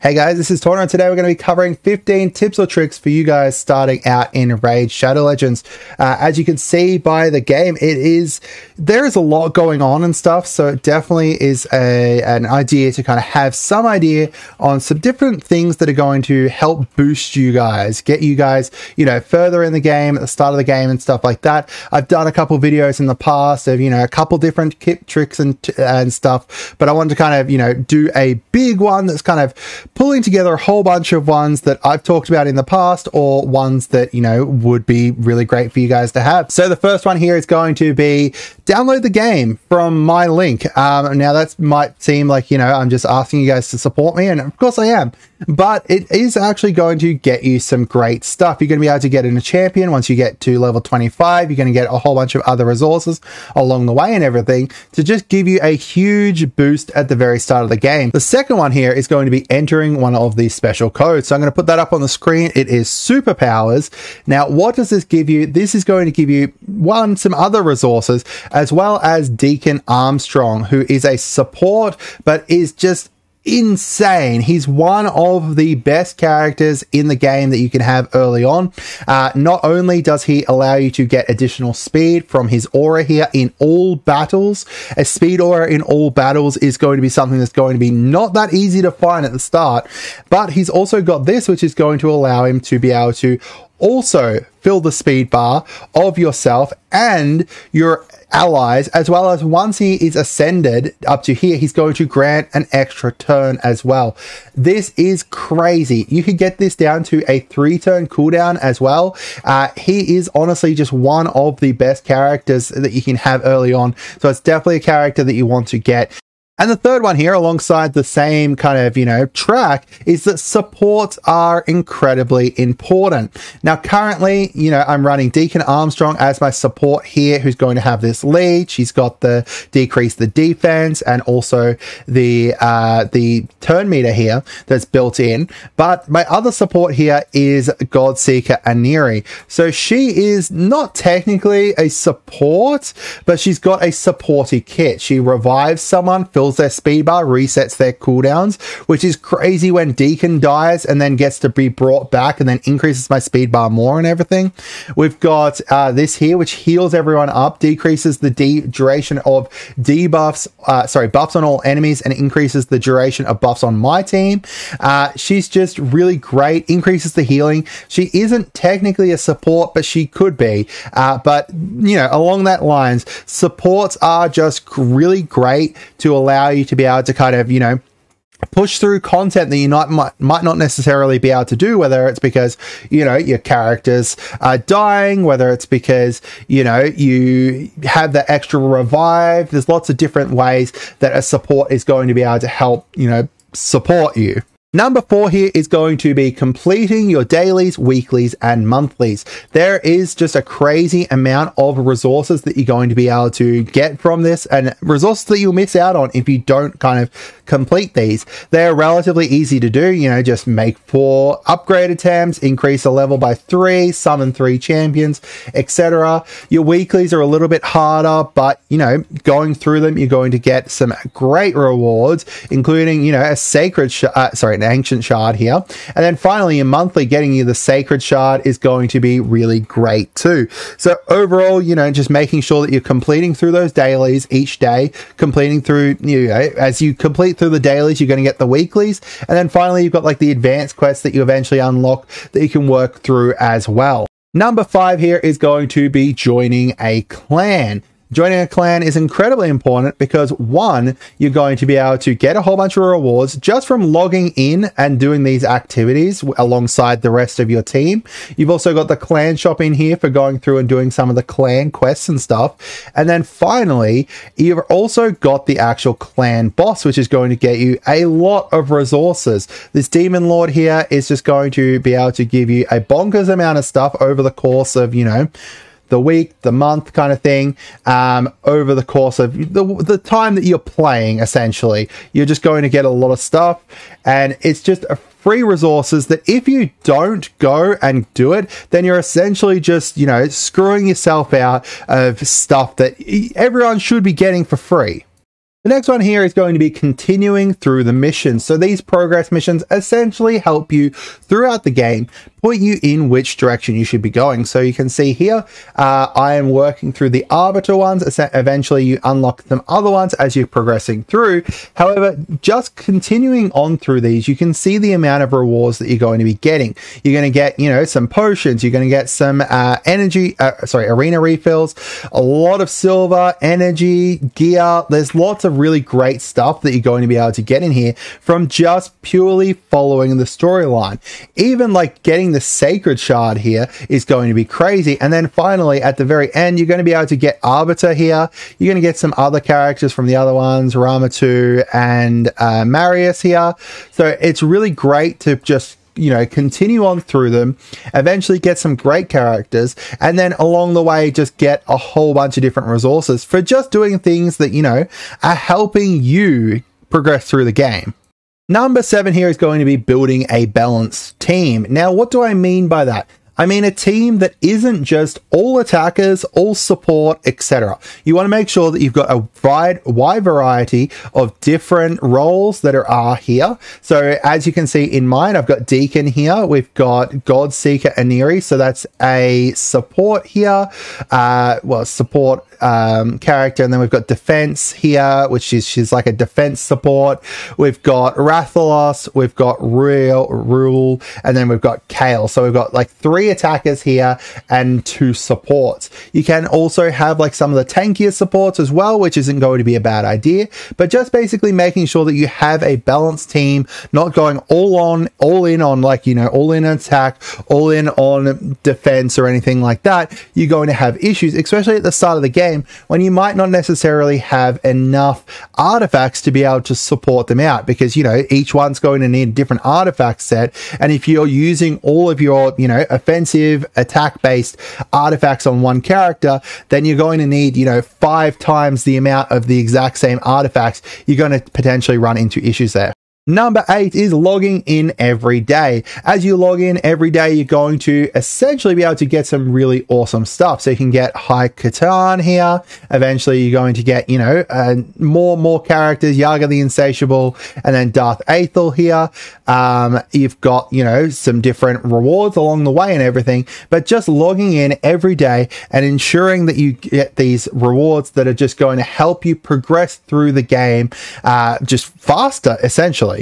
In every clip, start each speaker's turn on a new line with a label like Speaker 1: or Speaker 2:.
Speaker 1: Hey guys, this is Tauna, and today we're going to be covering 15 tips or tricks for you guys starting out in Raid Shadow Legends. Uh, as you can see by the game, it is there is a lot going on and stuff, so it definitely is a an idea to kind of have some idea on some different things that are going to help boost you guys, get you guys, you know, further in the game at the start of the game and stuff like that. I've done a couple videos in the past of you know a couple different kit tricks and and stuff, but I wanted to kind of you know do a big one that's kind of pulling together a whole bunch of ones that I've talked about in the past or ones that, you know, would be really great for you guys to have. So the first one here is going to be download the game from my link. Um, now that might seem like, you know, I'm just asking you guys to support me and of course I am but it is actually going to get you some great stuff. You're going to be able to get in a champion once you get to level 25. You're going to get a whole bunch of other resources along the way and everything to just give you a huge boost at the very start of the game. The second one here is going to be entering one of these special codes. So I'm going to put that up on the screen. It is superpowers. Now, what does this give you? This is going to give you one, some other resources as well as Deacon Armstrong, who is a support, but is just insane. He's one of the best characters in the game that you can have early on. Uh, not only does he allow you to get additional speed from his aura here in all battles, a speed aura in all battles is going to be something that's going to be not that easy to find at the start, but he's also got this, which is going to allow him to be able to also fill the speed bar of yourself and your allies, as well as once he is ascended up to here, he's going to grant an extra turn as well. This is crazy. You could get this down to a three turn cooldown as well. Uh, he is honestly just one of the best characters that you can have early on. So it's definitely a character that you want to get. And the third one here, alongside the same kind of, you know, track, is that supports are incredibly important. Now, currently, you know, I'm running Deacon Armstrong as my support here, who's going to have this lead. She's got the decrease the defense and also the, uh, the turn meter here that's built in. But my other support here is Godseeker Aniri. So she is not technically a support, but she's got a supporty kit. She revives someone, fills their speed bar, resets their cooldowns, which is crazy when Deacon dies and then gets to be brought back and then increases my speed bar more and everything. We've got uh, this here, which heals everyone up, decreases the de- duration of debuffs, uh, sorry, buffs on all enemies and increases the duration of buffs on my team. Uh, she's just really great, increases the healing. She isn't technically a support, but she could be. Uh, but, you know, along that lines, supports are just really great to allow allow you to be able to kind of, you know, push through content that you not, might, might not necessarily be able to do, whether it's because, you know, your characters are dying, whether it's because, you know, you have the extra revive. There's lots of different ways that a support is going to be able to help, you know, support you. Number four here is going to be completing your dailies, weeklies, and monthlies. There is just a crazy amount of resources that you're going to be able to get from this and resources that you'll miss out on if you don't kind of complete these. They're relatively easy to do. You know, just make four upgrade attempts, increase a level by three, summon three champions, etc. Your weeklies are a little bit harder, but you know, going through them, you're going to get some great rewards, including, you know, a sacred, sh- uh, sorry, an ancient shard here. And then finally, in monthly, getting you the sacred shard is going to be really great too. So overall, you know, just making sure that you're completing through those dailies each day, completing through, you know, as you complete through the dailies, you're going to get the weeklies. And then finally, you've got like the advanced quests that you eventually unlock that you can work through as well. Number five here is going to be joining a clan. Joining a clan is incredibly important because one, you're going to be able to get a whole bunch of rewards just from logging in and doing these activities alongside the rest of your team. You've also got the clan shop in here for going through and doing some of the clan quests and stuff. And then finally, you've also got the actual clan boss, which is going to get you a lot of resources. This demon lord here is just going to be able to give you a bonkers amount of stuff over the course of, you know, the week, the month kind of thing, um, over the course of the, the time that you're playing, essentially. You're just going to get a lot of stuff, and it's just a free resources that if you don't go and do it, then you're essentially just, you know, screwing yourself out of stuff that everyone should be getting for free. The next one here is going to be continuing through the missions. So these progress missions essentially help you throughout the game, point you in which direction you should be going. So you can see here, uh, I am working through the Arbiter ones. Eventually you unlock some other ones as you're progressing through. However, just continuing on through these, you can see the amount of rewards that you're going to be getting. You're going to get, you know, some potions. You're going to get some uh, energy, uh, sorry, arena refills, a lot of silver, energy, gear. There's lots of really great stuff that you're going to be able to get in here from just purely following the storyline. Even like getting the sacred shard here is going to be crazy. And then finally, at the very end, you're going to be able to get Arbiter here. You're going to get some other characters from the other ones, Ramantu and uh, Marius here. So it's really great to just you know, continue on through them, eventually get some great characters, and then along the way, just get a whole bunch of different resources for just doing things that, you know, are helping you progress through the game. Number seven here is going to be building a balanced team. Now, what do I mean by that? I mean a team that isn't just all attackers, all support, etc. You want to make sure that you've got a wide, wide variety of different roles that are, are here. So as you can see in mine, I've got Deacon here. We've got Godseeker Aniri. So that's a support here. Uh, well, support um, character, and then we've got defense here, which is she's like a defense support. We've got Rathalos, we've got Real Rule, and then we've got Kael. So we've got like three attackers here and two supports. You can also have like some of the tankier supports as well, which isn't going to be a bad idea, but just basically making sure that you have a balanced team, not going all on, all in on like, you know, all in attack, all in on defense or anything like that. You're going to have issues, especially at the start of the game when you might not necessarily have enough artifacts to be able to support them out because, you know, each one's going to need a different artifact set. And if you're using all of your, you know, offensive attack based artifacts on one character, then you're going to need, you know, five times the amount of the exact same artifacts. You're going to potentially run into issues there. Number eight is logging in every day. As you log in every day, you're going to essentially be able to get some really awesome stuff. So you can get High Khatun here. Eventually, you're going to get, you know, uh, more more characters, Yaga the Insatiable, and then Dark Athel here. Um, you've got, you know, some different rewards along the way and everything. But just logging in every day and ensuring that you get these rewards that are just going to help you progress through the game uh, just faster, essentially.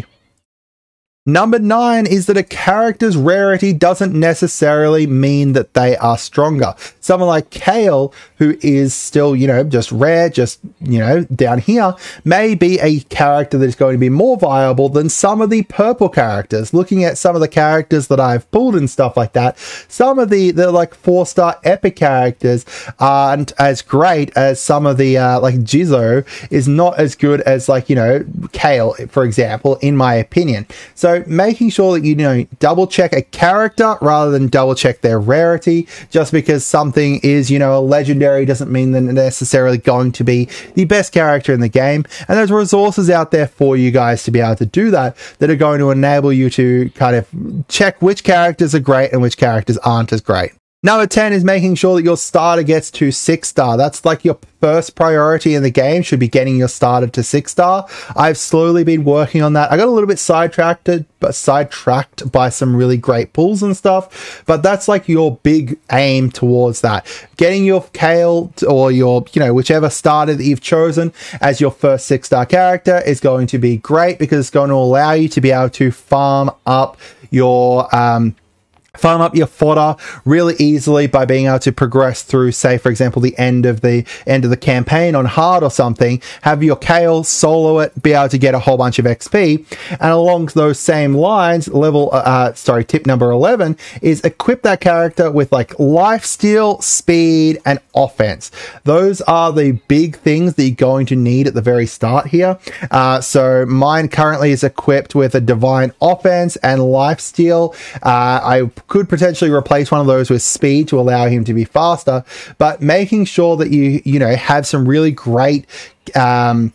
Speaker 1: Number nine is that a character's rarity doesn't necessarily mean that they are stronger. Someone like Kael, who is still, you know, just rare, just, you know, down here, may be a character that is going to be more viable than some of the purple characters. Looking at some of the characters that I've pulled and stuff like that, some of the, the like four star epic characters aren't as great as some of the, uh, like Jizoh is not as good as like, you know, Kael, for example, in my opinion. So, making sure that you know double check a character rather than double check their rarity. Just because something is you know a legendary doesn't mean that they're necessarily going to be the best character in the game. And there's resources out there for you guys to be able to do that that are going to enable you to kind of check which characters are great and which characters aren't as great. Number 10 is making sure that your starter gets to 6 star. That's like your first priority in the game, should be getting your starter to 6 star. I've slowly been working on that. I got a little bit sidetracked, but sidetracked by some really great pulls and stuff, but that's like your big aim towards that. Getting your Kael or your, you know, whichever starter that you've chosen as your first 6 star character is going to be great because it's going to allow you to be able to farm up your, um, farm up your fodder really easily by being able to progress through, say, for example, the end of the end of the campaign on hard or something, have your Kael solo it, be able to get a whole bunch of XP. And along those same lines, level, uh, uh, sorry, tip number 11 is equip that character with like life steal, speed, and offense. Those are the big things that you're going to need at the very start here. Uh, so mine currently is equipped with a divine offense and life steal. Uh, I could potentially replace one of those with speed to allow him to be faster, but making sure that you, you know, have some really great, um,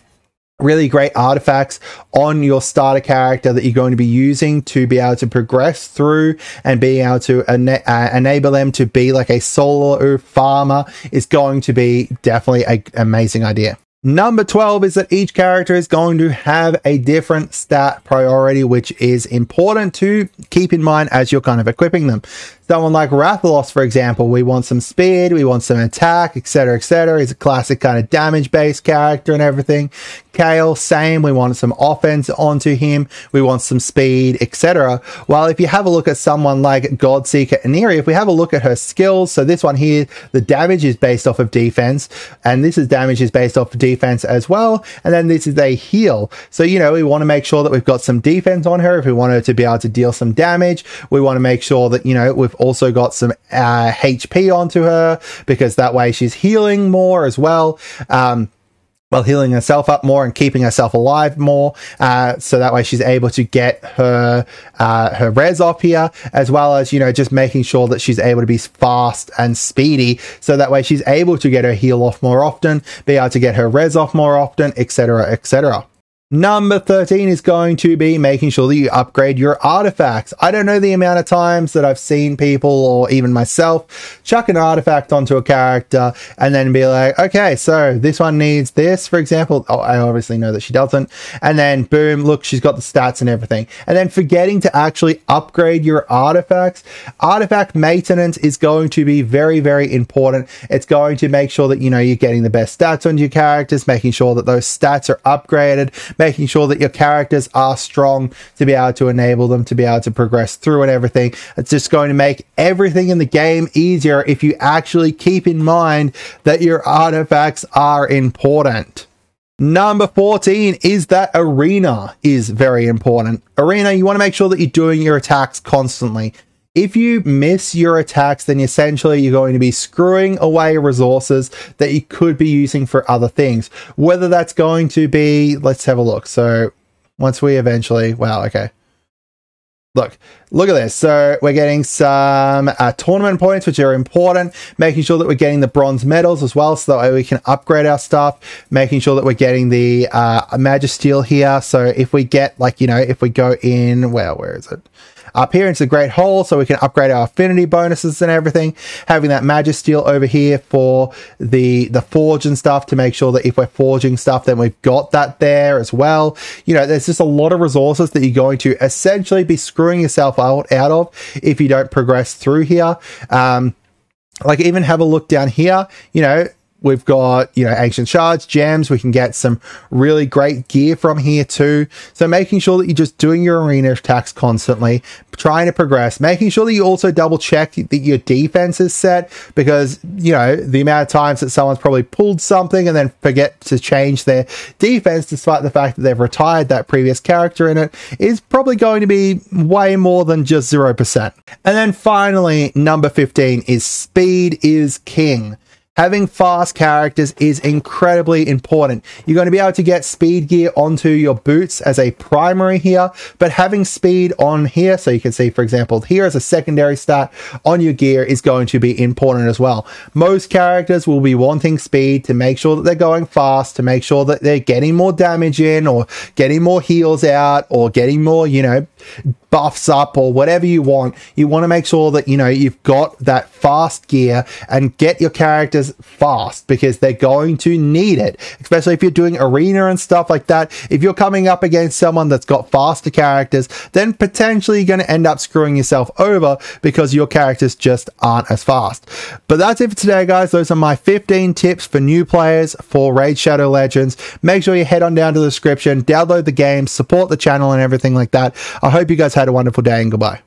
Speaker 1: really great artifacts on your starter character that you're going to be using to be able to progress through and being able to ena- uh, enable them to be like a solo farmer is going to be definitely an amazing idea. Number 12 is that each character is going to have a different stat priority, which is important to keep in mind as you're kind of equipping them. Someone like Rathalos, for example, we want some speed, we want some attack, etc., etc. He's a classic kind of damage-based character and everything. Kael, same. We want some offense onto him. We want some speed, etc. While if you have a look at someone like Godseeker Aniri, if we have a look at her skills, so this one here, the damage is based off of defense, and this is damage is based off of defense as well. And then this is a heal. So, you know, we want to make sure that we've got some defense on her. If we want her to be able to deal some damage, we want to make sure that, you know, we've also got some uh, HP onto her because that way she's healing more as well. Um, while healing herself up more and keeping herself alive more. Uh, so that way she's able to get her uh, her res off here, as well as you know just making sure that she's able to be fast and speedy. So that way she's able to get her heal off more often, be able to get her res off more often, etc., etc. Number 13 is going to be making sure that you upgrade your artifacts. I don't know the amount of times that I've seen people or even myself chuck an artifact onto a character and then be like, okay, so this one needs this, for example. Oh, I obviously know that she doesn't. And then boom, look, she's got the stats and everything. And then forgetting to actually upgrade your artifacts. Artifact maintenance is going to be very, very important. It's going to make sure that, you know, you're getting the best stats on your characters, making sure that those stats are upgraded making sure that your characters are strong to be able to enable them to be able to progress through and everything. It's just going to make everything in the game easier if you actually keep in mind that your artifacts are important. Number 14 is that arena is very important. Arena, you want to make sure that you're doing your attacks constantly. If you miss your attacks, then essentially you're going to be screwing away resources that you could be using for other things. Whether that's going to be, let's have a look. So once we eventually, wow, okay. Look, look at this. So we're getting some uh, tournament points, which are important. Making sure that we're getting the bronze medals as well, so that way we can upgrade our stuff. Making sure that we're getting the uh, Magisteel here. So if we get like you know, if we go in, well, where is it? Up here into the Great Hall so we can upgrade our affinity bonuses and everything. Having that Magisteel over here for the, the forge and stuff to make sure that if we're forging stuff, then we've got that there as well. You know, there's just a lot of resources that you're going to essentially be screwing yourself out, out of if you don't progress through here. Um, like even have a look down here, you know, We've got, you know, ancient shards, gems. We can get some really great gear from here too. So making sure that you're just doing your arena attacks constantly, trying to progress, making sure that you also double check that your defense is set because, you know, the amount of times that someone's probably pulled something and then forget to change their defense despite the fact that they've retired that previous character in it is probably going to be way more than just 0%. And then finally, number 15 is speed is king. Having fast characters is incredibly important. You're going to be able to get speed gear onto your boots as a primary here, but having speed on here, so you can see, for example, here as a secondary stat on your gear is going to be important as well. Most characters will be wanting speed to make sure that they're going fast, to make sure that they're getting more damage in or getting more heals out or getting more, you know, buffs up or whatever you want. You want to make sure that, you know, you've got that fast gear and get your characters fast because they're going to need it, especially if you're doing arena and stuff like that. If you're coming up against someone that's got faster characters, then potentially you're going to end up screwing yourself over because your characters just aren't as fast. But that's it for today, guys. Those are my 15 tips for new players for Raid Shadow Legends. Make sure you head on down to the description, download the game, support the channel and everything like that. I hope you guys had a wonderful day and goodbye.